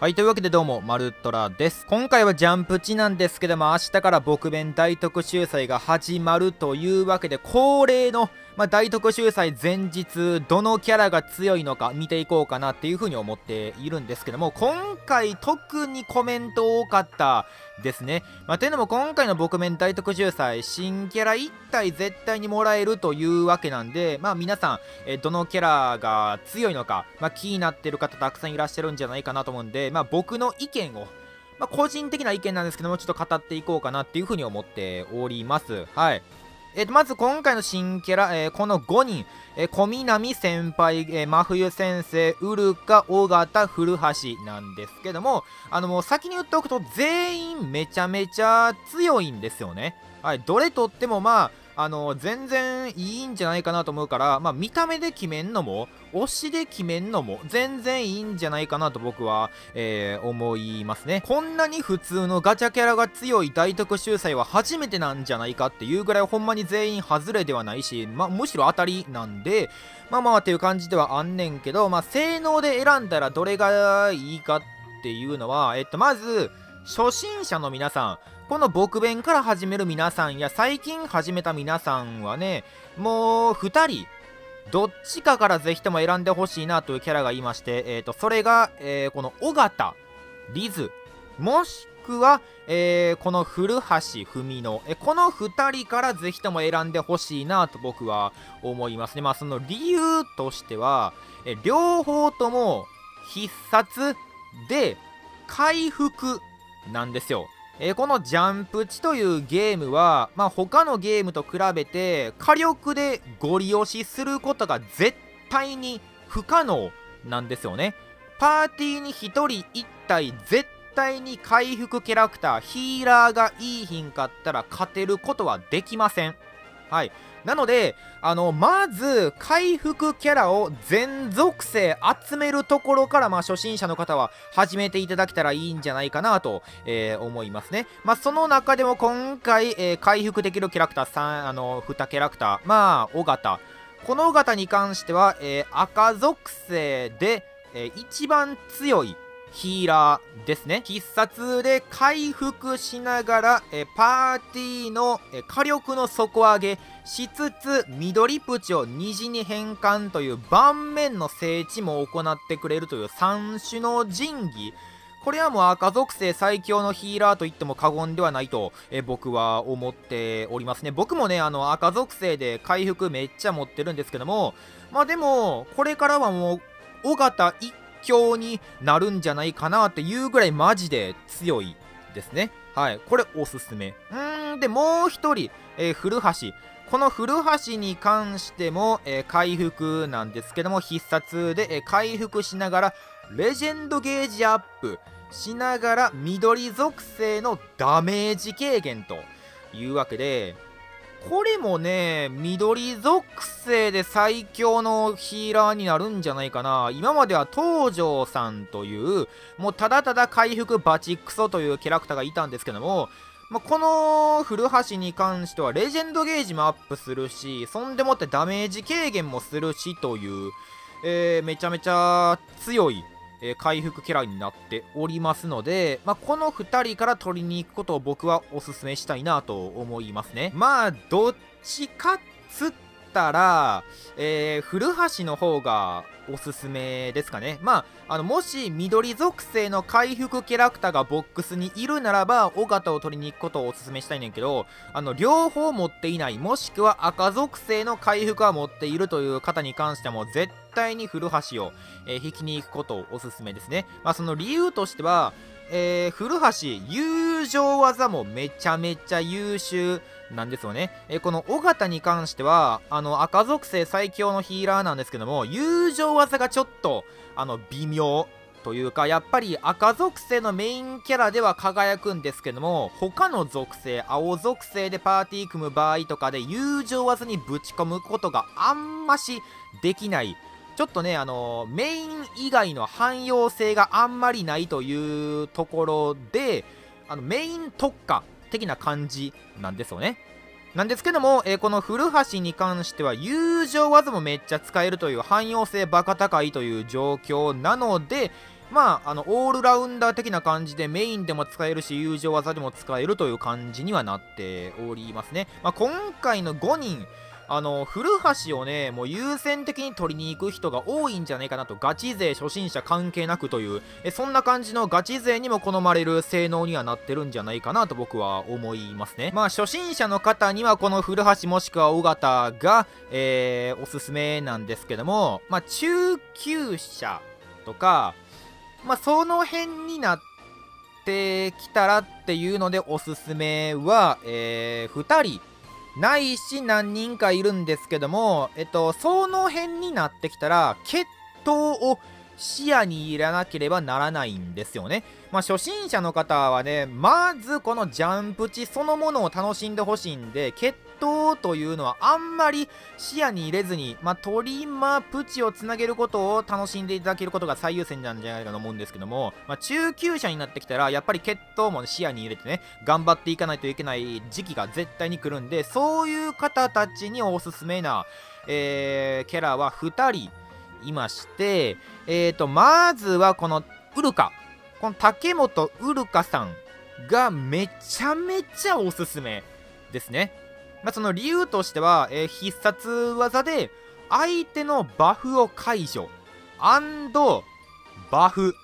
はい、というわけでどうも、マルトラです。今回はジャンプ地なんですけども、明日から僕弁大特集祭が始まるというわけで、恒例のまあ、大特集祭前日、どのキャラが強いのか見ていこうかなっていうふうに思っているんですけども、今回特にコメント多かったですね。まあ、というのも今回の僕面大特集祭、新キャラ1体絶対にもらえるというわけなんで、まあ皆さん、えどのキャラが強いのか、まあ、気になってる方たくさんいらっしゃるんじゃないかなと思うんで、まあ僕の意見を、ま、個人的な意見なんですけども、ちょっと語っていこうかなっていうふうに思っております。はい。えー、とまず今回の新キャラ、えー、この5人、えー、小南先輩、えー、真冬先生、ウルカ、尾形、古橋なんですけども、あのもう先に言っておくと全員めちゃめちゃ強いんですよね。はい、どれとってもまあ、あの全然いいんじゃないかなと思うから、まあ、見た目で決めんのも推しで決めんのも全然いいんじゃないかなと僕は、えー、思いますね。こんなに普通のガチャキャラが強い大特集祭は初めてなんじゃないかっていうぐらいほんまに全員外れではないし、まあ、むしろ当たりなんでまあまあっていう感じではあんねんけど、まあ、性能で選んだらどれがいいかっていうのはえっとまず初心者の皆さんこの僕弁から始める皆さんや最近始めた皆さんはね、もう2人、どっちかからぜひとも選んでほしいなというキャラがいまして、えーと、それが、えー、この尾形、リズ、もしくは、えー、この古橋文野、えこの2人からぜひとも選んでほしいなと僕は思いますね。まあその理由としては、え両方とも必殺で回復なんですよ。えー、このジャンプ値というゲームは、まあ、他のゲームと比べて火力でゴリ押しすることが絶対に不可能なんですよね。パーティーに1人1体絶対に回復キャラクター、ヒーラーがいいひんかったら勝てることはできません。はい。なので、あの、まず、回復キャラを全属性集めるところから、まあ、初心者の方は始めていただけたらいいんじゃないかなと、えー、思いますね。まあ、その中でも今回、えー、回復できるキャラクター3、あの、2キャラクター、まあ、尾形。この尾形に関しては、えー、赤属性で、え一番強いヒーラーですね。必殺で回復しながら、えパーティーの、え火力の底上げしつつ、緑プチを虹に変換という盤面の整地も行ってくれるという3種の神器。これはもう赤属性最強のヒーラーと言っても過言ではないと、え僕は思っておりますね。僕もね、あの赤属性で回復めっちゃ持ってるんですけども、まあでも、これからはもう、尾形一強になるんじゃないかなっていうぐらいマジで強いですね。はい。これおすすめ。うーん、で、もう一人、えー、古橋。この古橋に関しても、えー、回復なんですけども、必殺で、えー、回復しながら、レジェンドゲージアップしながら、緑属性のダメージ軽減というわけで、これもね、緑属性で最強のヒーラーになるんじゃないかな。今までは東條さんという、もうただただ回復バチクソというキャラクターがいたんですけども、まあ、この古橋に関してはレジェンドゲージもアップするし、そんでもってダメージ軽減もするしという、えー、めちゃめちゃ強いえー、回復キャラになっておりますので、まあ、この2人から取りに行くことを僕はお勧めしたいなと思いますね。まあ、どっちかっつったら、えー、古橋の方がおすすめですかね。まあ、あの、もし緑属性の回復キャラクターがボックスにいるならば、尾形を取りに行くことをおすすめしたいねんけど、あの、両方持っていない、もしくは赤属性の回復は持っているという方に関しても、絶対に古橋を、えー、引きに行くことをおすすめですね。まあ、その理由としては、えー、古橋、友情技もめちゃめちゃ優秀なんですよね。え、この尾形に関しては、あの、赤属性最強のヒーラーなんですけども、友情技がちょっと、あの、微妙。というか、やっぱり赤属性のメインキャラでは輝くんですけども、他の属性、青属性でパーティー組む場合とかで友情技にぶち込むことがあんましできないちょっとね、あのメイン以外の汎用性があんまりないというところで、あのメイン特化的な感じなんですよね。なんですけども、えー、この古橋に関しては友情技もめっちゃ使えるという汎用性バカ高いという状況なので、まあ、あの、オールラウンダー的な感じでメインでも使えるし、友情技でも使えるという感じにはなっておりますね。まあ、今回の5人、あの、古橋をね、もう優先的に取りに行く人が多いんじゃないかなと、ガチ勢初心者関係なくという、えそんな感じのガチ勢にも好まれる性能にはなってるんじゃないかなと僕は思いますね。まあ、初心者の方にはこの古橋もしくは尾形が、えー、おすすめなんですけども、まあ、中級者とか、まあ、その辺になってきたらっていうのでおすすめは、えー、2人ないし何人かいるんですけども、えっと、その辺になってきたら、決闘を視野に入れなければならないんですよね。まあ、初心者の方はね、まずこのジャンプ値そのものを楽しんでほしいんで、決闘というのはあんまり視野に入れずに、まあ、トリマプチをつなげることを楽しんでいただけることが最優先なんじゃないかと思うんですけども、まあ、中級者になってきたら、やっぱり決闘も視野に入れてね、頑張っていかないといけない時期が絶対に来るんで、そういう方たちにおすすめな、えー、キャラは2人いまして、えーと、まずはこのウルカ。この竹本ウルカさんがめちゃめちゃおすすめですね。まあ、その理由としては、えー、必殺技で相手のバフを解除バフ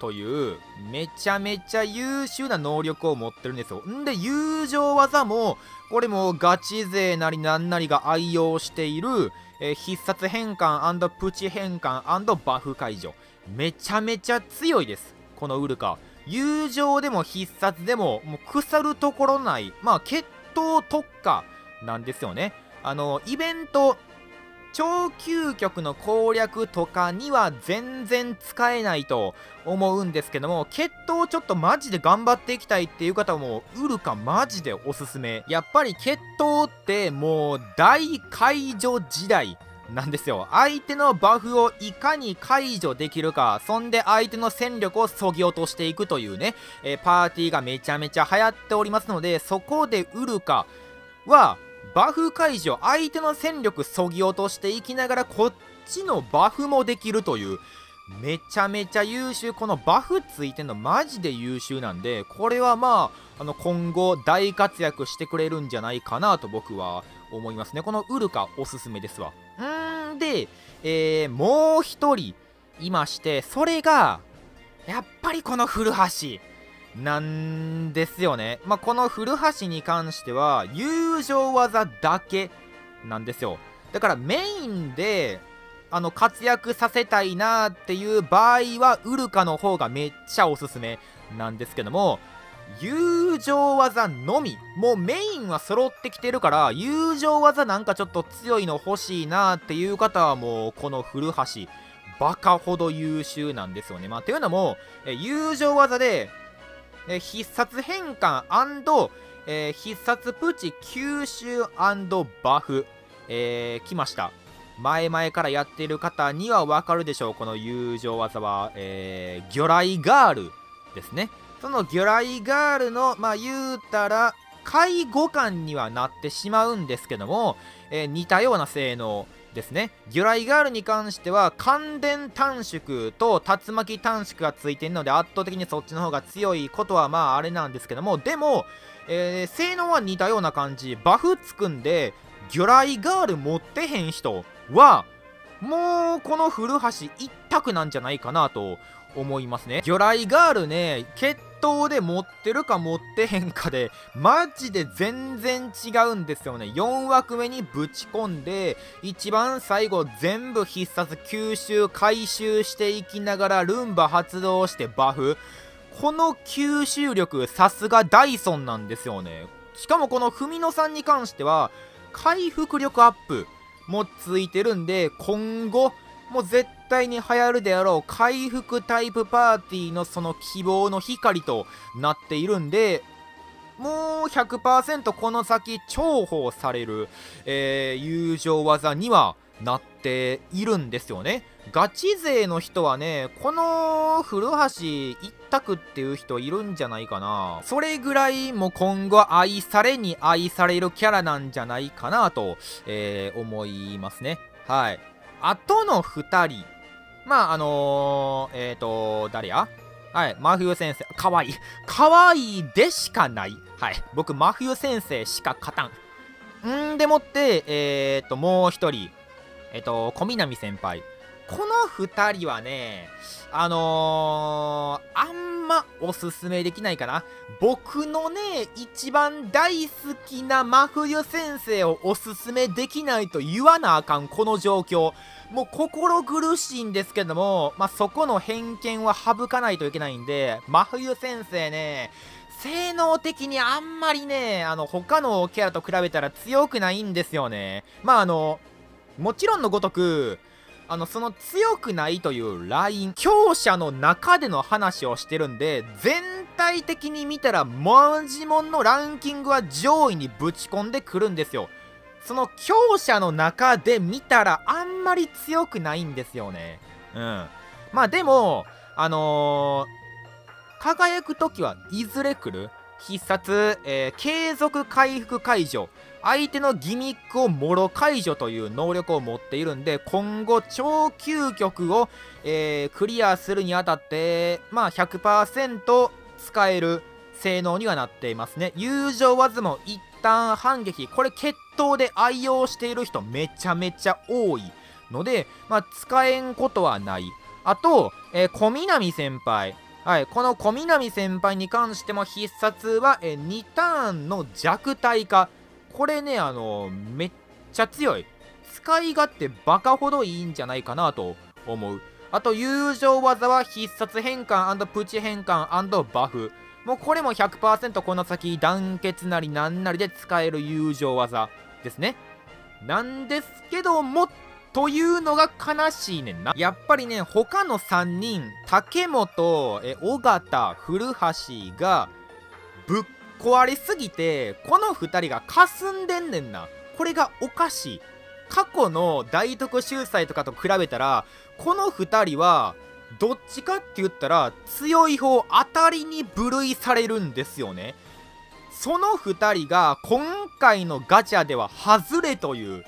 というめちゃめちゃ優秀な能力を持ってるんですよ。んで友情技もこれもガチ勢なりなんなりが愛用している、えー、必殺変換プチ変換バフ解除。めちゃめちゃ強いです。このウルカ。友情でも必殺でももう腐るところない。まあ決闘特化なんですよね。あの、イベント、超究極の攻略とかには全然使えないと思うんですけども、決闘ちょっとマジで頑張っていきたいっていう方も、ウルカマジでおすすめ。やっぱり決闘ってもう大解除時代。なんですよ相手のバフをいかに解除できるかそんで相手の戦力をそぎ落としていくというね、えー、パーティーがめちゃめちゃ流行っておりますのでそこでウルカはバフ解除相手の戦力そぎ落としていきながらこっちのバフもできるというめちゃめちゃ優秀このバフついてんのマジで優秀なんでこれはまああの今後大活躍してくれるんじゃないかなと僕は思いますね。このウルカおすすめですわ。うん。で、えー、もう一人いましてそれがやっぱりこの古橋。なんですよね。まあ、この古橋に関しては、友情技だけなんですよ。だからメインで、あの、活躍させたいなっていう場合は、ウルカの方がめっちゃおすすめなんですけども、友情技のみ。もうメインは揃ってきてるから、友情技なんかちょっと強いの欲しいなっていう方はもう、この古橋、バカほど優秀なんですよね。まあ、というのも、え友情技で、え必殺変換、えー、必殺プチ吸収バフ、えー、来ました。前々からやってる方にはわかるでしょう。この友情技は、えー、魚雷ガールですね。その魚雷ガールの、まあ言うたら、介護官にはなってしまうんですけども、えー、似たような性能ですね。魚雷ガールに関しては感電短縮と竜巻短縮がついているので圧倒的にそっちの方が強いことはまああれなんですけどもでも、えー、性能は似たような感じ。バフつくんで魚雷ガール持ってへん人はもうこの古橋一択なんじゃないかなと思いますね。魚雷ガールね決闘で持ってるか持ってへんかでマジで全然違うんですよね。4枠目にぶち込んで一番最後全部必殺吸収回収していきながらルンバ発動してバフ。この吸収力さすがダイソンなんですよね。しかもこの文野さんに関しては回復力アップもついてるんで今後もう絶対に流行るであろう回復タイプパーティーのその希望の光となっているんでもう100%この先重宝される、えー、友情技にはなっているんですよね。ガチ勢の人はね、この古橋一択っていう人いるんじゃないかな。それぐらいもう今後愛されに愛されるキャラなんじゃないかなと、えー、思いますね。はい。あとの2人。まああのー、えっ、ー、と誰や？はい真冬先生。かわい。いかわいいでしかない。はい僕真冬先生しか勝たん。んでもってえっ、ー、ともう1人。えっ、と小南先輩。この2人はねあのー、あんまおすすめできないかな。僕のね一番大好きな真冬先生をおすすめできないと言わなあかんこの状況。もう心苦しいんですけども、まあ、そこの偏見は省かないといけないんで真冬先生ね性能的にあんまりねあの他のキャラと比べたら強くないんですよね。まああのもちろんのごとくあのその強くないというライン強者の中での話をしてるんで全体的に見たらマジモンのランキングは上位にぶち込んでくるんですよ。その強者の中で見たらあんまり強くないんですよね。うん。まあでもあのー、輝く時はいずれ来る？必殺、えー、継続回復解除。相手のギミックをもろ解除という能力を持っているんで今後超究極を、えー、クリアするにあたってまあ100%使える性能にはなっていますね。友情技も一旦反撃。これ決闘で愛用している人めちゃめちゃ多いので、まあ、使えんことはない。あと、えー、小南先輩。はい、この小南先輩に関しても必殺は、え2ターンの弱体化。これね、あの、めっちゃ強い。使い勝手バカほどいいんじゃないかなと思う。あと、友情技は必殺変換プチ変換バフ。もうこれも100%この先団結なりなんなりで使える友情技ですね。なんですけども、というのが悲しいねんな。やっぱりね、他の3人、竹本、え、尾形、古橋が、ぶっ壊れすぎてこの2人が霞んでんねんな。これがおかしい。過去の大徳秀才とかと比べたらこの2人はどっちかって言ったら強い方当たりに部類されるんですよね。その2人が今回のガチャでは外れという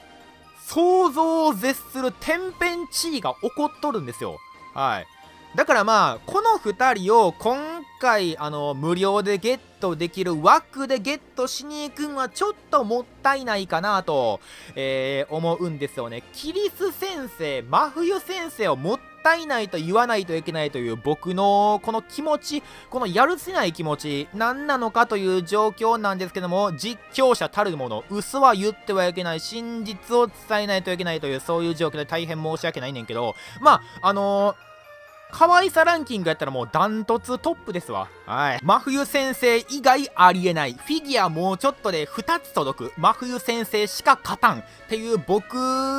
想像を絶する天変地異が起こっとるんですよ。はい。だからまあこの2人を今回あの無料でゲットできる枠でゲットしに行くんはちょっともったいないかなと、えー、思うんですよね。キリス先生真冬先生をもったいないと言わないといけないという僕のこの気持ちこのやるせない気持ち何なのかという状況なんですけども実況者たるもの嘘は言ってはいけない真実を伝えないといけないというそういう状況で大変申し訳ないねんけどまああのー可愛さランキングやったらもうダントツトップですわ。はい。真冬先生以外ありえない。フィギュアもうちょっとで2つ届く。真冬先生しか勝たん。っていう僕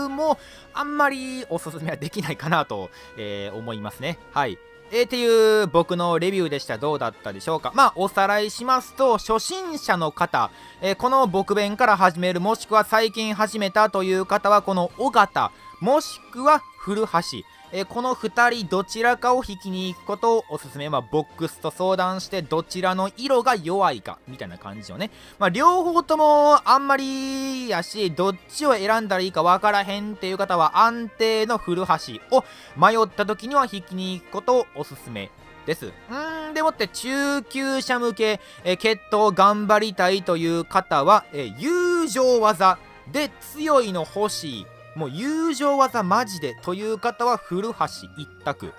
もあんまりおすすめはできないかなと、えー、思いますね。はい。えー、っていう僕のレビューでしたどうだったでしょうかまあおさらいしますと初心者の方、えー、この僕弁から始めるもしくは最近始めたという方はこの尾形もしくは古橋えー、この2人どちらかを引きに行くことをおすすめ、まあ、ボックスと相談してどちらの色が弱いかみたいな感じよね、まあ、両方ともあんまりやしどっちを選んだらいいか分からへんっていう方は安定の古橋を迷った時には引きに行くことをおすすめです。んでもって中級者向け、えー、決闘頑張りたいという方は、えー、友情技で強いの欲しい。もう友情技マジでという方は古橋一択。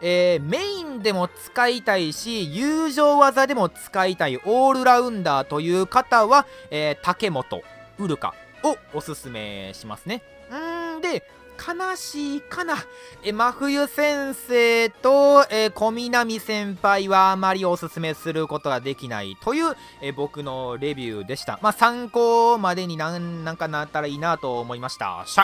えー、メインでも使いたいし、友情技でも使いたいオールラウンダーという方は、えー、竹本、ウルカをおすすめしますねう。んで、悲しいかな。え、真冬先生と、え小南先輩はあまりおすすめすることができないという、え僕のレビューでした。まあ、参考までになんなんかなったらいいなと思いました。しゃ